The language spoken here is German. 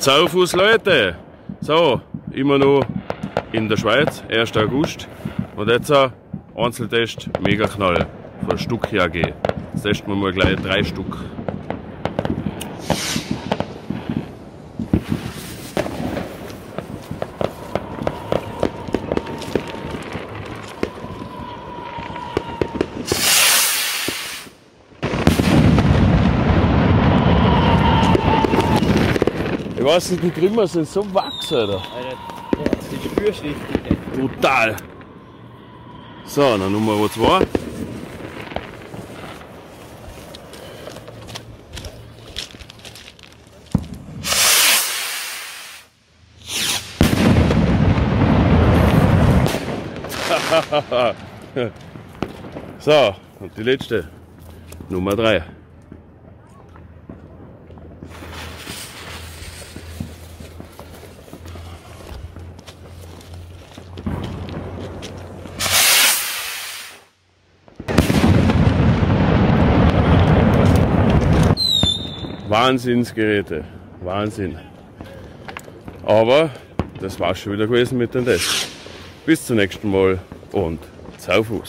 Zaufuß Leute! So, immer noch in der Schweiz, 1. August. Und jetzt ein Einzeltest, mega Knall. Von Stuck AG. Jetzt testen wir mal gleich drei Stück. Ich weiß nicht, die Trümmer sind so wachs, Alter. Alter, die spürst richtig. Brutal. So, dann Nummer 2. so, und die letzte. Nummer 3. Wahnsinnsgeräte. Wahnsinn. Aber das war schon wieder gewesen mit dem Test. Bis zum nächsten Mal und Zaufuß.